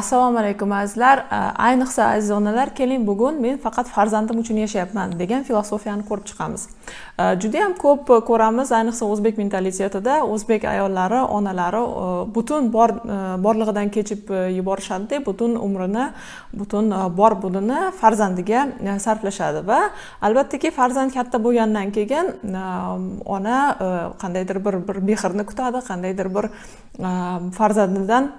assalomu alaykum azizlar. Ayniqsa aziz onalar keling bugun men faqat farzandim uchun yashayapman degan filosofiyani ko'rib chiqamiz. Judayam ko'p ko'ramiz ayniqsa o'zbek mentalitetida o'zbek ayollari onalari butun bor e, borlig'idan kechib e, yuborishadida butun umrini butun e, bor bunini farzandiga sarflashadi va albattaki farzand katta bo'lgandan keyin ona qandaydir bir bir mehrni kutadi qandaydir bir farzandidan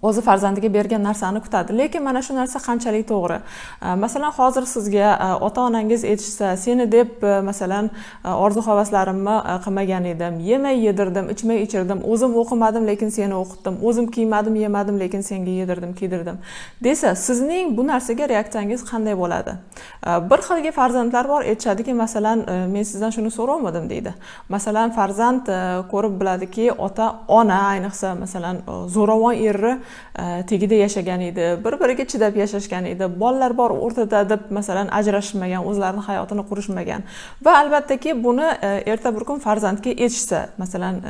o'zi farzandiga bergan narsani kutadi. Lekin mana shu narsa qanchalik to'g'ri? E, masalan hozir sizga e, ota onangiz aytishsa seni deb e, masalan orzu havaslarimni qilmagan edim. Yemay yedirdim ichmay ichirdim. O'zim o'qimadim lekin seni o'qitdim. O'zim kiymadim yemadim lekin senga yedirdim kiydirdim. Desa sizning bu narsaga reaksiyangiz qanday bo'ladi? Bir xilgi farzandlar bor aytishadiki masalan men sizdan shuni so'rovmadim deydi. Masalan farzand ko'rib biladiki ota ona ayniqsa masalan zo'ravon erni tegida yashagan edi bir biriga chidab yashashgan edi bolalar bor o'rtada deb masalan ajrashmagan o'zlarini hayotini qurishmagan va albattaki buni erta bir kun farzandga aytishsa masalan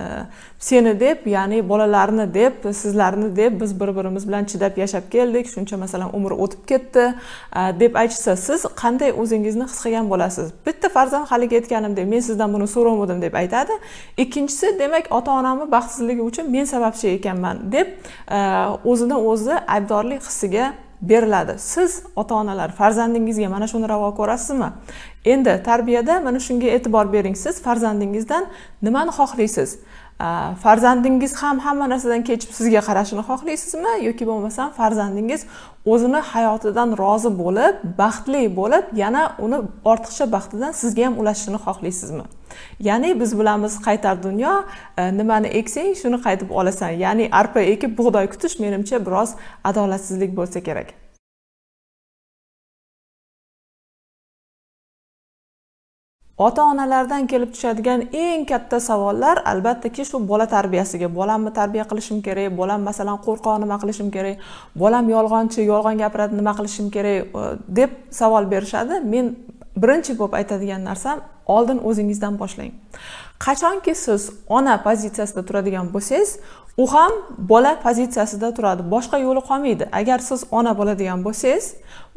seni deb ya'ni bolalarni deb sizlarni deb biz bir birimiz bilan chidab yashab keldik shuncha masalan umr o'tib ketdi deb aytishsa siz qanday o'zingizni his qilgan bo'lasiz bitta farzand haligi aytganimdek men sizdan buni so'ramadim deb aytadi ikkinchisi demak ota onamni baxtsizligi uchun men sababchi ekanman deb o'zini o'zi aybdorlik hissiga beriladi. Siz ota onalar farzandingizga mana shuni ravo ko'rasizmi? Endi tarbiyada mana shunga e'tibor bering. Siz farzandingizdan nimani xohlaysiz? Э, farzandingiz ham hamma narsadan kechib sizga qarashini xohlaysizmi? Yoki bo'lmasam farzandingiz o'zini hayotidan rozi bo'lib baxtli bo'lib yana uni ortiqcha baxtidan sizga ham ulashishini xohlaysizmi? Ya'ni biz bilamiz qaytar dunyo e, nimani eksang shuni qaytib olasan. Ya'ni arpa ekib bug'doy kutish menimcha biroz adolatsizlik bo'lsa kerak. Ota onalardan kelib tushadigan eng katta savollar albattaki shu bola tarbiyasiga. Bolamni tarbiya qilishim kerak bolam masalan qo'rqoq nima qilishim kerak bolam yolg'onchi yolg'on gapiradi nima qilishim kerak e, deb savol berishadi. Men birinchi bo'lib aytadigan narsam oldin o'zingizdan boshlang. Qachonki siz ona pozitsiyasida turadigan bo'lsangiz u ham bola pozitsiyasida turadi boshqa yo'li qolmaydi. Agar siz ona bo'ladigan bo'lsangiz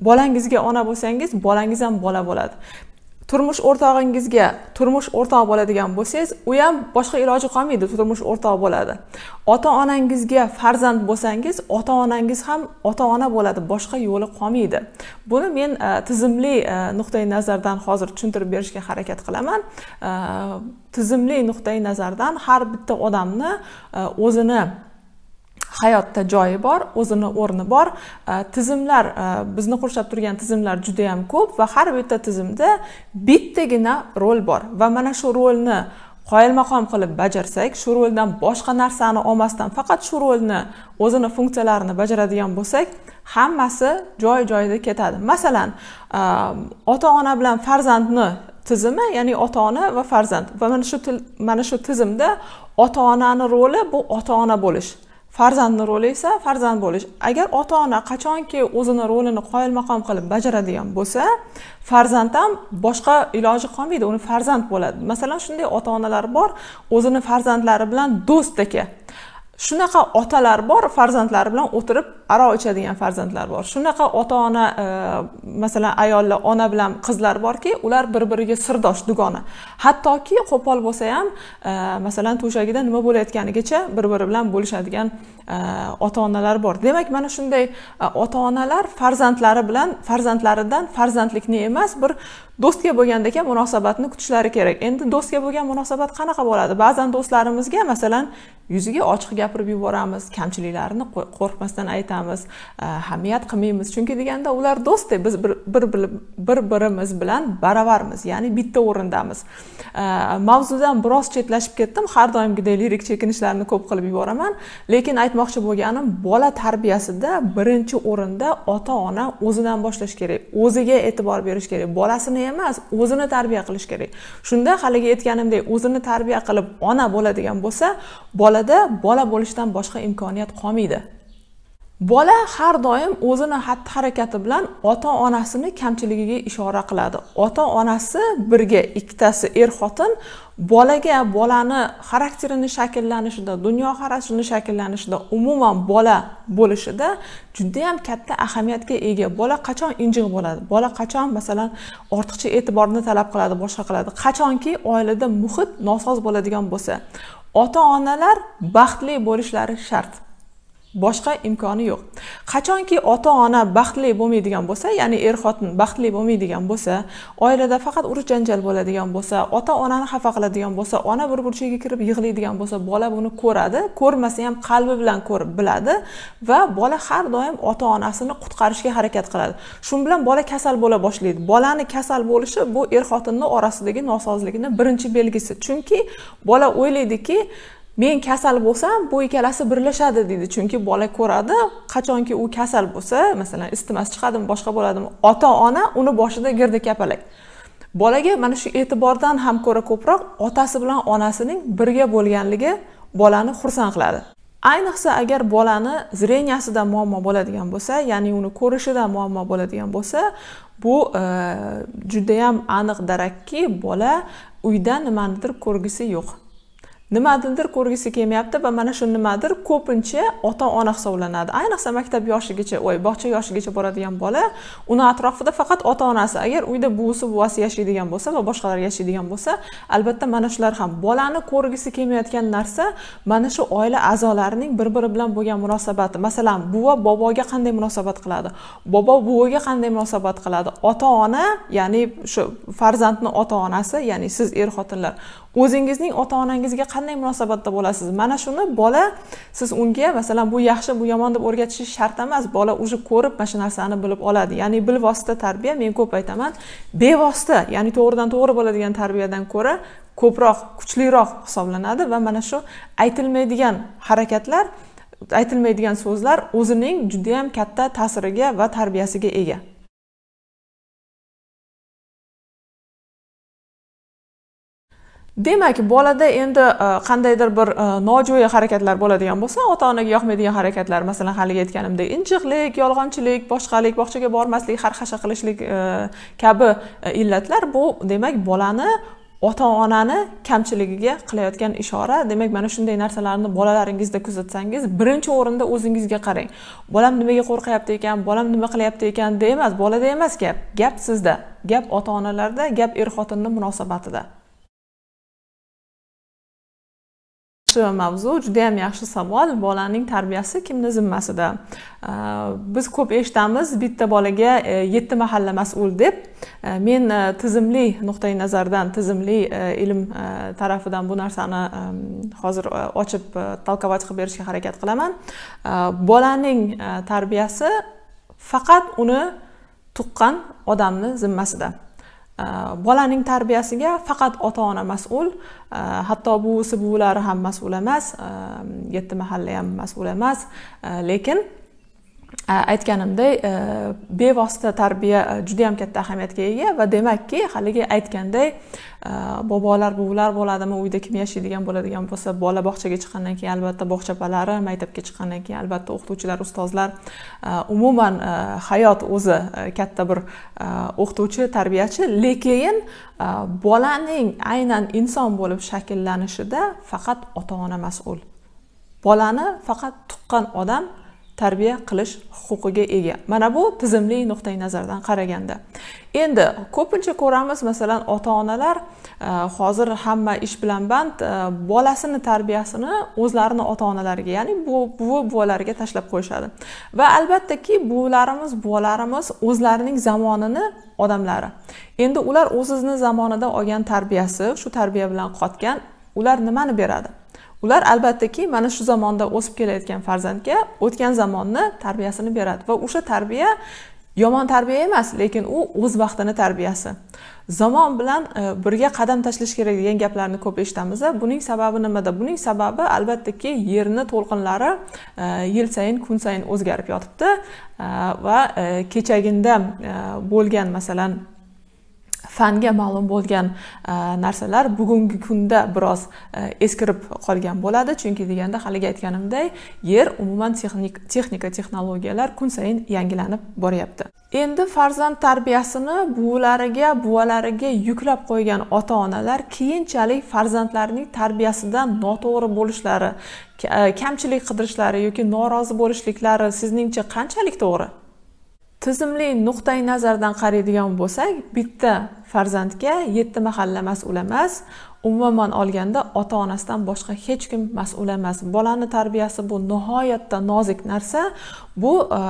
bolangizga ona bo'lsangiz bolangiz ham bola bo'ladi. Turmush o'rtog'ingizga turmush o'rtoq bo'ladigan bo'lsangiz u ham boshqa iloji qolmaydi turmush o'rtoq bo'ladi. Ota onangizga farzand bo'lsangiz ota onangiz ham ota ona bo'ladi boshqa yo'li qolmaydi. Buni men e, tizimli e, nuqtai nazardan hozir tushuntirib berishga harakat qilaman. E, tizimli nuqtai nazardan har bitta odamni o'zini hayotda joyi bor o'zini o'rni bor. Э, tizimlar э, bizni qurshab turgan tizimlar juda yam ko'p va har bitta tizimda bittagina rol bor. Va mana shu rolni qoyilmaqom qilib bajarsak shu roldan boshqa narsani olmasdan faqat shu rolni o'zini funksiyalarini bajaradigan bo'lsak hammasi joy joyida ketadi. Masalan э, ota ona bilan farzandni tizimi ya'ni ota ona va farzand. Va mana shu mana shu tizimda ota onani roli bu ota ona bo'lish. Farzandni roli esa farzand bo'lish. Agar ota ona qachonki o'zini rolini qoyilmaqom qilib bajaradigan bo'lsa farzand ham boshqa iloji qolmaydi uni farzand bo'ladi. Masalan shunday ota onalar bor o'zini farzandlari bilan do'st aka shunaqa otalar bor farzandlari bilan o'tirib aro ichadigan farzandlar bor. Shunaqa ota ona e, masalan ayollar ona bilan qizlar borki ular bir biriga sirdosh dugona. Hattoki qo'pol bo'lsa ham e, masalan to'shagida nima bo'layotganigacha bir biri bilan bo'lishadigan e, ota onalar bor. Demak mana shunday e, ota onalar farzandlari bilan farzandlaridan farzandlikni emas bir do'stga bo'lgandek munosabatni kutishlari kerak. Endi do'stga bo'lgan munosabat qanaqa bo'ladi? Ba'zan do'stlarimizga masalan yuziga ochiq gapirib yuboramiz kamchiliklarini qo'rqmasdan aytamiz. Ahamiyat э, qilmaymiz. Chunki deganda ular do'stdek biz bir bir bir birimiz bilan baravarmiz ya'ni bitta o'rindamiz. Э, mavzudan biroz chetlashib ketdim har doimgidek lirik chekinishlarni ko'p qilib yuboraman. Lekin aytmoqchi bo'lganim bola tarbiyasida birinchi o'rinda ota ona o'zidan boshlash kerak o'ziga e'tibor berish kerak bolasini emas o'zini tarbiya qilish kerak. Shunda haligi aytganimdek o'zini tarbiya qilib ona bo'ladigan bo'lsa bolada bola bo'lishdan boshqa imkoniyat qolmaydi. Bola har doim o'zini xatti harakati bilan ota onasini kamchiligiga ishora qiladi. Ota onasi birga ikkitasi er xotin bolaga bolani xarakterini shakllanishida dunyoqarashini shakllanishida umuman bola bo'lishida judayam katta ahamiyatga ega. Bola qachon injiq bo'ladi? Bola qachon masalan ortiqcha e'tiborni talab qiladi boshqa qiladi? Qachonki oilada muhit nosoz bo'ladigan bo'lsa. Ota onalar baxtli bo'lishlari shart. Boshqa imkoni yo'q. Qachonki ota ona baxtli bo'lmaydigan bo'lsa ya'ni er xotin baxtli bo'lmaydigan bo'lsa oilada faqat urush janjal bo'ladigan bo'lsa ota onani xafa qiladigan bo'lsa ona bir burchakka kirib yig'laydigan bo'lsa bola buni ko'radi ko'rmasa ham qalbi bilan ko'rib biladi va bola har doim ota onasini qutqarishga harakat qiladi. Shu bilan bola kasal bo'la boshlaydi. Bolani kasal bo'lishi bu er xotinni orasidagi nosozlikni birinchi belgisi. Chunki bola o'ylaydiki men kasal bo'lsam bu ikkalasi birlashadi deydi chunki bola ko'radi qachonki u kasal bo'lsa masalan isitmasi chiqadimi boshqa bo'ladimi? Ota ona uni boshida girdi kapalak. Bolaga mana shu e'tibordan ham ko'ra ko'proq otasi bilan onasining birga bo'lganligi bolani xursand qiladi. Ayniqsa agar bolani zreniyasida muammo bo'ladigan bo'lsa ya'ni uni ko'rishida muammo bo'ladigan bo'lsa bu e, judayam aniq darakki bola uyda nimanidir ko'rgisi yo'q. Nimanidir ko'rgisi kelmayapti va mana shu nimadir ko'pincha ota ona hisoblanadi. Ayniqsa maktab yoshigacha voy bog'cha yoshigacha boradigan bola uni atrofida faqat ota onasi agar uyda buvisi buvasi yashaydigan bo'lsa va boshqalar yashaydigan bo'lsa albatta mana shular ham bolani ko'rgisi kelmayotgan narsa mana shu oila a'zolarining bir biri bilan bo'lgan munosabati. Masalan buva boboga qanday munosabat qiladi? Bobo buviga qanday munosabat qiladi? Ota ona ya'ni shu farzandni ota onasi ya'ni siz er xotinlar o'zingizning ota onangizga qanday munosabatda bo'lasiz? Mana shuni bola siz unga masalan bu yaxshi bu yomon deb o'rgatishingiz shart emas bola уже ko'rib mana shu narsani bilib oladi. Ya'ni bilvosita tarbiya men ko'p aytaman bevosita ya'ni to'g'ridan to'g'ri bo'ladigan tarbiyadan ko'ra ko'proq kuchliroq hisoblanadi va mana shu aytilmaydigan harakatlar aytilmaydigan so'zlar o'zining judayam katta ta'siriga va tarbiyasiga ega. Demak bolada endi e, qandaydir bir e, nojo'ya harakatlar bo'ladigan bo'lsa ota onaga yoqmaydigan harakatlar masalan haligi aytganimdek injiqlik yolg'onchilik boshqalik bog'chaga bormaslik xarxasha qilishlik e, kabi illatlar bu demak bolani ota onani kamchiligiga qilayotgan ishora. Demak mana shunday narsalarni bolalaringizda kuzatsangiz birinchi o'rinda o'zingizga qarang. Bolam nimaga qo'rqyapti ekan bolam nima qilyapti ekan de emas bolada emas gap gap sizda gap ota onalarda gap er xotinni munosabatida. Yaxshi mavzu juda yam yaxshi savol. Bolaning tarbiyasi kimni zimmasida? Biz ko'p eshitamiz bitta bolaga e, yetti mahalla mas'ul deb. E, men e, tizimli nuqtai nazardan tizimli ilm tarafidan bu narsani hozir ochib толковать qilib berishga harakat qilaman. Bolaning tarbiyasi faqat uni tuqqan odamni zimmasida. Э, bolaning tarbiyasiga faqat ota ona mas'ul э, hatto buvisi buvilari ham mas'ul emas. Э, Yetti mahalla ham mas'ul emas. Lekin Э, aytganimdek э, bevosita tarbiya э, juda yam katta ahamiyatga ega va demakki haligi aytganday bobolar buvilar bo'ladimi uyda kim yashaydigan bo'ladigan bo'lsa bola bog'chaga chiqqandan keyin albatta bog'cha opalari maktabga chiqqandan keyin albatta o'qituvchilar ustozlar e, umuman e, hayot o'zi e, katta bir o'qituvchi tarbiyachi. Lekin bolaning aynan inson bo'lib shakllanishida faqat ota ona mas'ul. Bolani faqat tuqqan odam tarbiya qilish huquqiga ega. Mana bu tizimli nuqtai nazardan qaraganda. Endi ko'pincha ko'ramiz masalan ota onalar e, hozir hamma ish bilan band e, bolasini tarbiyasini o'zlarini ota onalariga ya'ni buvi buvalariga tashlab qo'yishadi. Va albattaki buvilarimiz buvalarimiz o'zlarining zamonini odamlari. Endi ular o'zini zamonida olgan tarbiyasi shu tarbiya bilan qotgan ular nimani beradi? Ular albattaki mana shu zamonda o'sib kelayotgan farzandga o'tgan zamonni tarbiyasini beradi va o'sha tarbiya yomon tarbiya emas lekin u o'z vaqtini tarbiyasi. Zamon bilan e, birga qadam tashlash kerak degan gaplarni ko'p eshitamiz buning sababi nimada? Buning sababi albattaki yerni to'lqinlari e, yil sayin kun sayin o'zgarib yotibdi e, va e, kechaginda e, bo'lgan masalan fanga ma'lum bo'lgan e, narsalar bugungi kunda biroz e, eskirib qolgan bo'ladi. Chunki deganda haligi aytganimdek yer umuman texnik texnika texnologiyalar kun sayin yangilanib boryapti. Endi farzand tarbiyasini buvilariga buvalariga yuklab qo'ygan ota onalar keyinchalik farzandlarining tarbiyasidan noto'g'ri bo'lishlari e, kamchilik qidirishlari yoki norozi bo'lishliklari sizningcha qanchalik to'g'ri? Tizimli nuqtai nazardan qaraydigan bo'lsak bitta farzandga yetti mahalla mas'ul emas umuman olganda ota onasidan boshqa hech kim mas'ul emas. Bolani tarbiyasi bu nihoyatda nozik narsa. Bu e,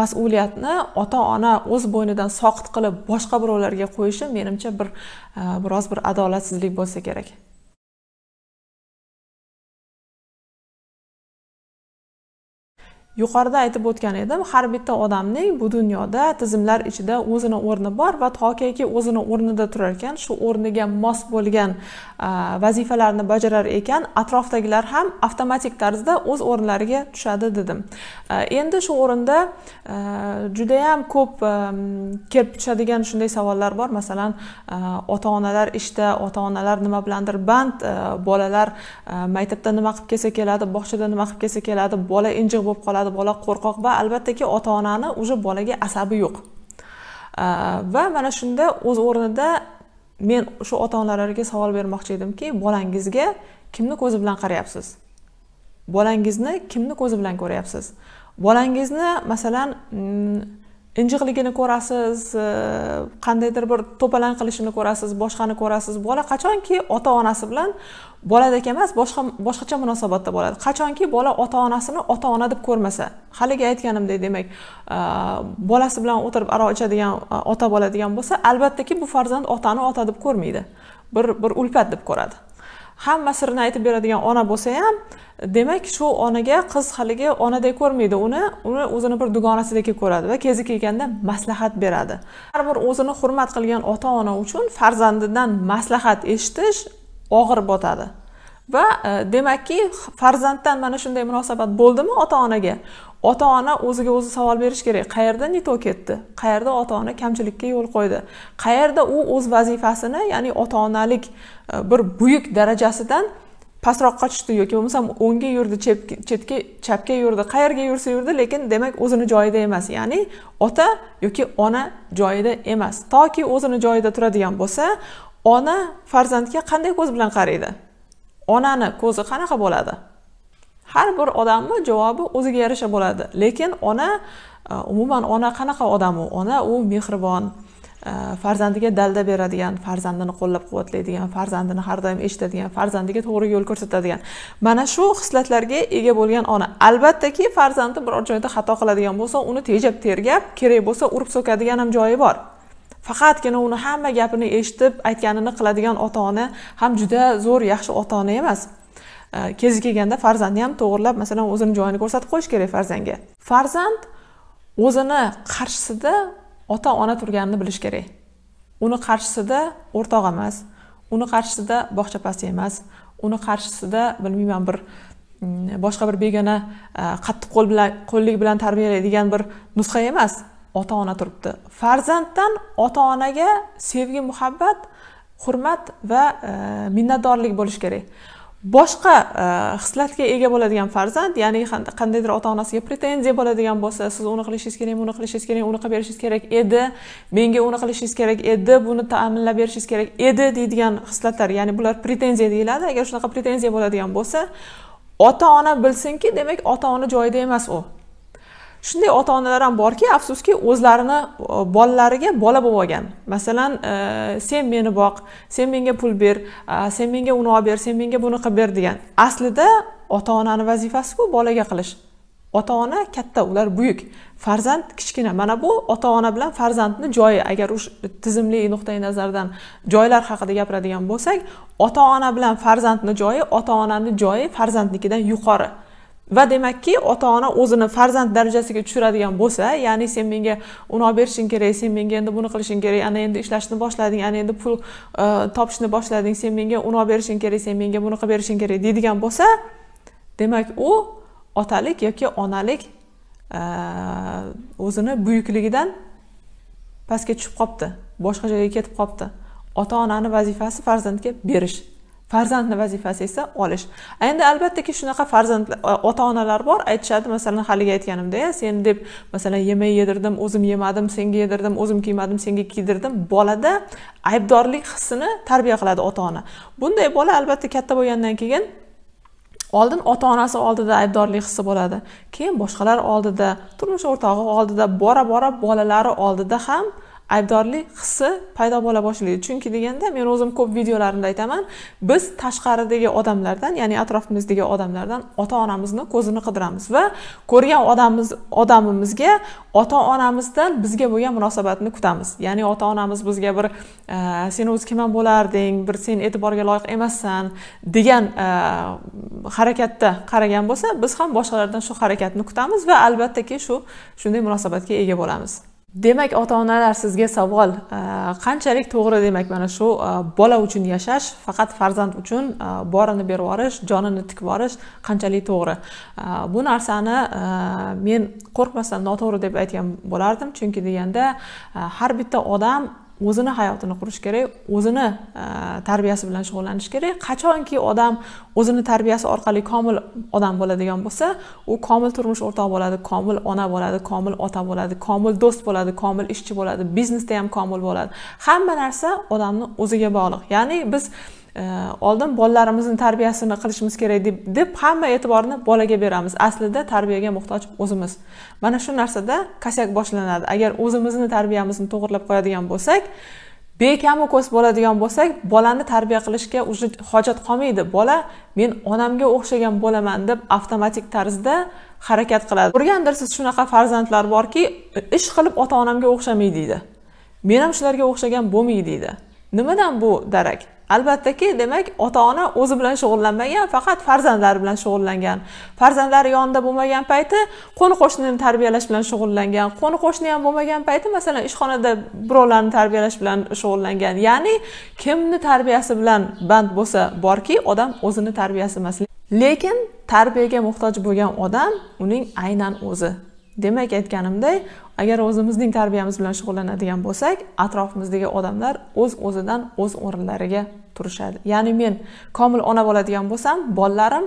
mas'uliyatni ota ona o'z bo'ynidan soqit qilib boshqa birovlarga qo'yishi menimcha bir e, biroz bir adolatsizlik bo'lsa kerak. Yuqorida aytib o'tgan edim har bitta odamning bu dunyoda tizimlar ichida o'zini o'rni bor va toki o'zini o'rnida turar ekan shu o'rniga mos bo'lgan vazifalarni bajarar ekan atrofdagilar ham avtomatik tarzda o'z o'rnlariga tushadi dedim. Endi shu o'rinda judayam ko'p kelib tushadigan shunday savollar bor. Masalan ota onalar ishda ota onalar nima bilandir band bolalar maktabda nima qilib kelsa keladi bog'chada nima qilib kelsa keladi bola injiq bo'lib qoladi. Bo'ladi bola qo'rqoq va albattaki ota onani уже bolaga asabi yo'q. Va mana shunda o'z o'rnida men shu ota onalarga savol bermoqchi edimki bolangizga kimni ko'zi bilan qarayapsiz bolangizni kimni ko'zi bilan ko'ryapsiz? Bolangizni masalan mm, injiqligini ko'rasiz e, qandaydir bir to'palang qilishini ko'rasiz boshqani ko'rasiz. Bola qachonki ota onasi bilan boladek emas boshqa boshqacha munosabatda bo'ladi. Qachonki bola ota onasini ota ona deb ko'rmasa haligi aytganimdek demak e, bolasi bilan o'tirib aroq ichadigan e, ota bo'ladigan bo'lsa albattaki bu farzand otani ota deb ko'rmaydi. Bir bir ulfat deb ko'radi. Hamma sirni aytib beradigan ona bo'lsa ham demak shu onaga qiz haligi onadek ko'rmaydi. Uni uni o'zini bir dugonasidek ko'radi va kezi kelganda maslahat beradi. Har bir o'zini hurmat qilgan ota ona uchun farzandidan maslahat eshitish og'ir botadi. Va e, demakki farzanddan mana shunday munosabat bo'ldimi ota onaga ota ona o'ziga o'zi savol berish kerak. Qayerda nito ketdi? Qayerda ota ona kamchilikka yo'l qo'ydi? Qayerda u o'z vazifasini ya'ni ota onalik e, bir buyuk darajasidan pastroqqa tushdi yoki bo'lmasam o'ngga yurdi chetga chapga yurdi qayerga yursa yurdi lekin demak o'zini joyida emas. Ya'ni ota yoki ona joyida emas. Toki o'zini joyida turadigan bo'lsa ona farzandga qanday ko'z bilan qaraydi? Onani ko'zi qanaqa bo'ladi? Har bir odamni javobi o'ziga yarasha bo'ladi. Lekin ona e, umuman ona qanaqa odam u? Ona u mehribon e, farzandiga dalda beradigan farzandini qo'llab quvvatlaydigan farzandini har doim eshitadigan farzandiga to'g'ri yo'l ko'rsatadigan. Mana shu xislatlarga ega bo'lgan ona. Albattaki farzandi biror joyda xato qiladigan bo'lsa uni tejab tergab kerak bo'lsa urib so'kadigan ham joyi bor. Faqatgina uni hamma gapini eshitib aytganini qiladigan ota ona ham juda zo'r yaxshi ota ona emas. Kezi kelganda farzandni ham to'g'irlab masalan o'zini joyini ko'rsatib qo'yish kerak farzandga. Farzand o'zini qarshisida ota ona turganini bilish kerak. Uni qarshisida o'rtoq emas uni qarshisida bog'chapasi emas uni qarshisida bilmayman bir mm, boshqa bir begona e, qattiq qo'l bilan qo'llik bilan tarbiyalaydigan bir nusxa emas ota ona turibdi. Farzanddan ota onaga sevgi muhabbat hurmat va e, minnatdorlik bo'lishi kerak. Boshqa hislatga xislatga ega bo'ladigan farzand ya'ni qandaydir ota onasiga pretenziya bo'ladigan bo'lsa siz uni qilishingiz kerak buni qilishingiz kerak unaqa berishingiz kerak edi menga uni qilishingiz kerak edi buni ta'minlab berishingiz kerak edi deydigan xislatlar ya'ni bular pretenziya deyiladi agar shunaqa pretenziya bo'ladigan bo'lsa ota ona bilsinki demak ota ona joyida emas u. shunday ota onalar ham borki afsuski o'zlarini e, bolalariga bola bo'lib olgan. Masalan e, sen meni boq sen menga pul ber e, sen menga uni olib ber sen menga buni qilib ber degan. Aslida ota onani vazifasiku bolaga qilish. Ota ona katta ular buyuk. Farzand kichkina. Mana bu ota ona bilan farzandni joyi agar o'sha tizimli nuqtai nazardan joylar haqida gapiradigan bo'lsak ota ona bilan farzandni joyi ota onani joyi farzandnikidan yuqori. Va demakki ota ona o'zini farzand darajasiga tushiradigan bo'lsa ya'ni sen menga uni olib berishing kerak sen menga endi buni qilishing kerak ana endi ishlashni boshlading ana endi pul e, topishni boshlading sen menga uni olib berishing kerak sen menga buni qilib berishing kerak deydigan bo'lsa demak u otalik yoki onalik e, o'zini buyukligidan pastga tushib qolibdi boshqa joyga ketib qolibdi ota onani vazifasi farzandga berish. Farzandni vazifasi esa olish. Endi albattaki shunaqa farzand e, ota onalar bor aytishadi masalan haligi aytganimda sen deb masalan yemay yedirdim o'zim yemadim senga yedirdim o'zim kiymadim senga kiydirdim. Bolada aybdorlik hissini tarbiya qiladi ota ona bunday bola albatta katta bo'lgandan keyin oldin ota onasi oldida aybdorlik hissi bo'ladi. Keyin boshqalar oldida turmush o'rtog'i oldida bora bora bolalari oldida ham aybdorlik hissi paydo bo'la boshlaydi. Chunki deganda men o'zim ko'p videolarimda aytaman biz tashqaridagi odamlardan ya'ni atrofimizdagi odamlardan ota onamizni ko'zini qidiramiz va ko'rgan odamimiz odamimizga ota onamizdan bizga bo'lgan munosabatni kutamiz. Ya'ni ota onamiz bizga bir sen o'zi kim ham bo'larding bir sen e'tiborga loyiq emassan degan harakatda qaragan bo'lsa biz ham boshqalardan shu harakatni kutamiz va albattaki shu shunday munosabatga ega bo'lamiz. Demak ota onalar sizga savol. Qanchalik to'g'ri demak mana shu e, bola uchun yashash faqat farzand uchun e, borini berib yuborish jonini tikib yuborish qanchalik to'g'ri? Bu narsani e, men qo'rqmasdan noto'g'ri deb aytgan bo'lardim. Chunki deganda har bitta odam o'zini hayotini qurish kerak o'zini e, tarbiyasi bilan shug'ullanish kerak. Qachonki odam o'zini tarbiyasi orqali komil odam bo'ladigan bo'lsa u komil turmush o'rtoq bo'ladi komil ona bo'ladi komil ota bo'ladi komil do'st bo'ladi komil ishchi bo'ladi biznesda ham komil bo'ladi. Hamma narsa odamni o'ziga bog'liq. Ya'ni biz Э, oldin bolalarimizni tarbiyasini qilishimiz kerak deb deb hamma e'tiborni bolaga beramiz. Aslida tarbiyaga muhtoj o'zimiz. Mana shu narsada kasak boshlanadi. Agar o'zimizni tarbiyamizni to'g'irlab qo'yadigan bo'lsak bekamu ko'z bo'ladigan bo'lsak bolani tarbiya qilishga уже hojat qolmaydi. Bola men onamga o'xshagan bo'laman deb avtomatik tarzda harakat qiladi. Ko'rgandirsiz shunaqa farzandlar borki e, ish qilib ota onamga o'xshamay deydi. Men ham shularga o'xshagan bo'lmay deydi. Nimadan bu darak? Albattaki demak ota ona o'zi bilan shug'ullanmagan faqat farzandlari bilan shug'ullangan. Farzandlari yonida bo'lmagan payti qo'ni qo'shnini tarbiyalash bilan shug'ullangan. Qo'ni qo'shni ham bo'lmagan payti masalan ishxonada birovlarni tarbiyalash bilan shug'ullangan. Ya'ni kimni tarbiyasi bilan band bo'lsa borki odam o'zini tarbiyasi emas. Lekin tarbiyaga muhtoj bo'lgan odam uning aynan o'zi. Demak aytganimdek agar o'zimizning tarbiyamiz bilan shug'ullanadigan bo'lsak atrofimizdagi odamlar o'z o'zidan o'z o'rinlariga turishadi. Ya'ni men komil ona bo'ladigan bo'lsam bolalarim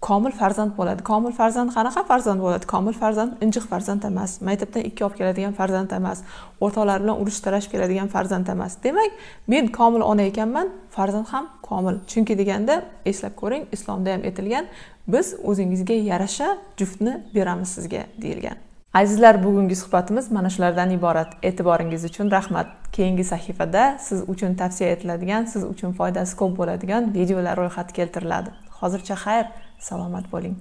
komil farzand bo'ladi. Komil farzand qanaqa farzand bo'ladi? Komil farzand injiq farzand emas. Maktabdan ikki olib keladigan farzand emas. O'rtoqlari bilan urush talashib keladigan farzand emas. Demak men komil ona ekanman farzand ham komil. Chunki deganda eslab ko'ring islomda ham aytilgan biz o'zingizga yarasha juftni beramiz sizga deyilgan. Azizlar bugungi suhbatimiz mana shulardan iborat. E'tiboringiz uchun rahmat. Keyingi sahifada siz uchun tavsiya etiladigan siz uchun foydasi ko'p bo'ladigan videolar ro'yxati keltiriladi. Hozircha xayr salomat bo'ling.